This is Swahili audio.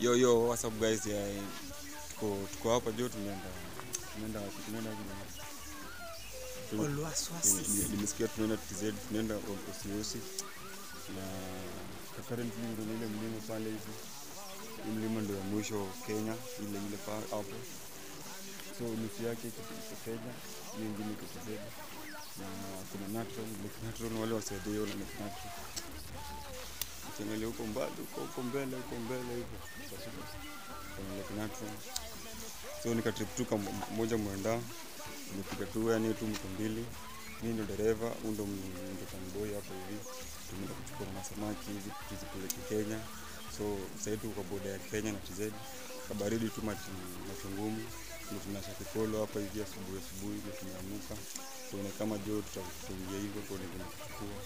Yo yo, what's up guys? Yeah, tuko tuko hapa juu tumeenda tumeenda wapi? Tumeenda wapi Nimesikia tunaenda TZ, tunaenda Osiosi na currently kuna ile mlima pale hivi. Hii mlima ndio ya mwisho Kenya, ile ile pa hapo. So nusu yake iko Kenya, hiyo ingine iko TZ. Na kuna Natron, Lake Natron wale wasaidie na Lake Natron. Ukiangalia huko mbali, huko mbele, huko mbele hivyo. So nika trip tu moja mwenda nimepiga tu yani tu mtu mbili. Mimi ndo dereva huyu ndo m- ndo hapo hivi. Tumeenda kuchukua na samaki hivi tuzipeleke Kenya. So sasa hivi kwa boda ya Kenya na TZ kabaridi tu machi machi ngumu. Ndio tunasha kikolo hapa hivi asubuhi asubuhi ndio tumeamuka tuone kama jo tutaingia hivyo tuone nini tutakuwa